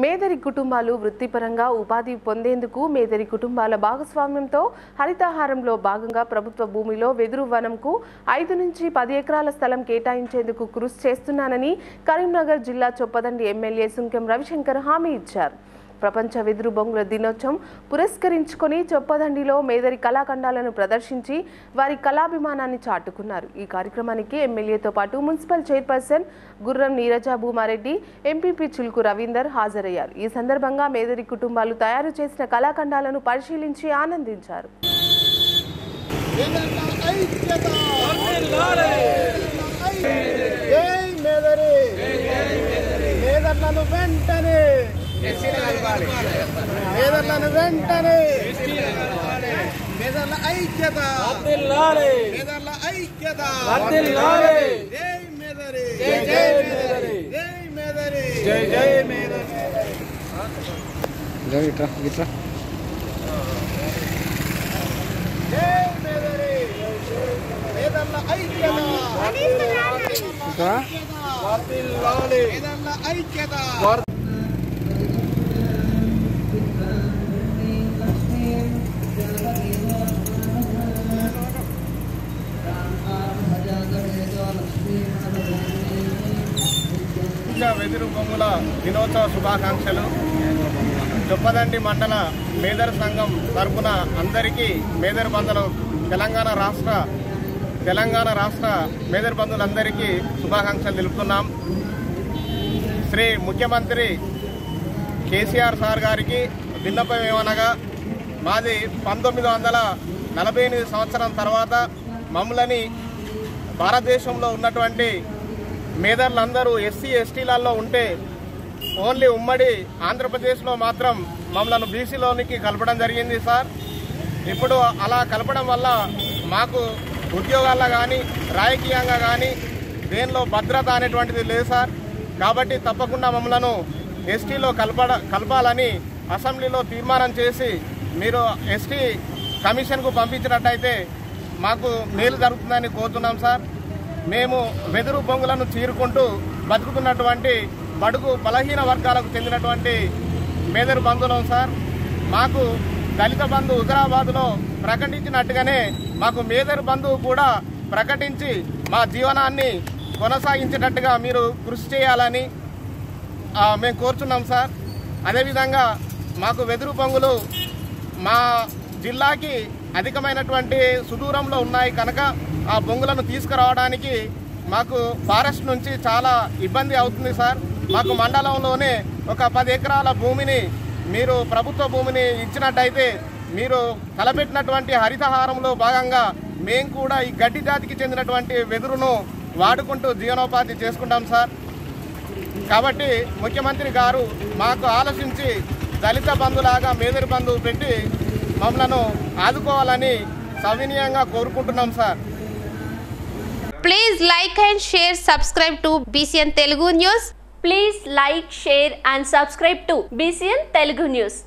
మేదరి కుటుంబాలు వృత్తిపరంగా ఉపాధి పొందేందుకు మేదరి కుటుంబాల భాగస్వామ్యంతో హరితహారంలో భాగంగా ప్రభుత్వ భూమిలో వెదురు వనంకు ఐదు నుంచి పది ఎకరాల స్థలం కేటాయించేందుకు కృషి చేస్తున్నానని కరీంనగర్ జిల్లా చొప్పదండి ఎమ్మెల్యే సుంకెం రవిశంకర్ హామీ ఇచ్చారు. ప్రపంచ వెదురు బొంగుల దినోత్సవం పురస్కరించుకొని చొప్పదండిలో మేదరి కళాఖండాలను ప్రదర్శించి వారి కళాభిమానాన్ని చాటుకున్నారు. ఈ కార్యక్రమానికి ఎమ్మెల్యేతో పాటు municipal chairperson Gurram Neeraja Bhumareddy MPP Chulku Ravinder హాజరయ్యారు. ఈ సందర్భంగా మేదరి కుటుంబాలు తయారు చేసిన కళాఖండాలను పరిశీలించి ఆనందించారు. మేదర్లను వెంటనే. మేదర్ల ఐక్యత. మేదర్ల ఐక్యత. జై మేదరి. జై జై మేదరి. జై మేదరి. జై జై మేదరి. జై మేదరి. మేదర్ల ఐక్యత. మేదర్ల ఐక్యత. ప్రపంచ వెదురు బొమ్మల దినోత్సవ శుభాకాంక్షలు. చొప్పదండి మండల మేదర్ సంఘం తరపున అందరికీ మేదర్ బంధులు తెలంగాణ రాష్ట్ర తెలంగాణ రాష్ట్ర మేదర్ బంధువులందరికీ శుభాకాంక్షలు తెలుపుతున్నాం. శ్రీ ముఖ్యమంత్రి కేసీఆర్ సార్ గారికి విన్నపం ఏమనగా మాది పంతొమ్మిది వందల నలభై ఎనిమిది సంవత్సరం తర్వాత మమ్మల్ని భారతదేశంలో ఉన్నటువంటి మేధర్లందరూ ఎస్సీ ఎస్టీలలో ఉంటే ఓన్లీ ఉమ్మడి ఆంధ్రప్రదేశ్లో మాత్రం మమ్మల్ని బీసీలోనికి కలపడం జరిగింది సార్. ఇప్పుడు అలా కలపడం వల్ల మాకు ఉద్యోగాల్లో కానీ రాజకీయంగా కానీ దేనిలో భద్రత అనేటువంటిది లేదు సార్. కాబట్టి తప్పకుండా మమ్మలను ఎస్టీలో కలపడ కలపాలని అసెంబ్లీలో తీర్మానం చేసి మీరు ఎస్టీ కమిషన్కు పంపించినట్టయితే మాకు మేలు జరుగుతుందని కోరుతున్నాం సార్. మేము వెదురు బొంగులను చీరుకుంటూ బతుకుతున్నటువంటి బడుగు బలహీన వర్గాలకు చెందినటువంటి మేదరు బంధువులం సార్. మాకు దళిత బంధు హుజరాబాద్లో ప్రకటించినట్టుగానే మాకు మేదరు బంధువు కూడా ప్రకటించి మా జీవనాన్ని కొనసాగించేటట్టుగా మీరు కృషి చేయాలని మేము కోరుచున్నాం సార్. అదేవిధంగా మాకు వెదురు పొంగులు మా జిల్లాకి అధికమైనటువంటి సుదూరంలో ఉన్నాయి కనుక ఆ బొంగులను తీసుకురావడానికి మాకు ఫారెస్ట్ నుంచి చాలా ఇబ్బంది అవుతుంది సార్. మాకు మండలంలోనే ఒక పది ఎకరాల భూమిని మీరు ప్రభుత్వ భూమిని ఇచ్చినట్టయితే మీరు తలపెట్టినటువంటి హరితహారంలో భాగంగా మేము కూడా ఈ గడ్డి జాతికి చెందినటువంటి వెదురును వాడుకుంటూ జీవనోపాధి చేసుకుంటాం సార్. కాబట్టి ముఖ్యమంత్రి గారు మాకు ఆలోచించి దళిత బంధులాగా మేదరి బంధువు పెట్టి మమ్మలను ఆదుకోవాలని సవినీయంగా కోరుకుంటున్నాం sir. Please like and share, subscribe to BCN Telugu News. Please like, share and subscribe to BCN Telugu News.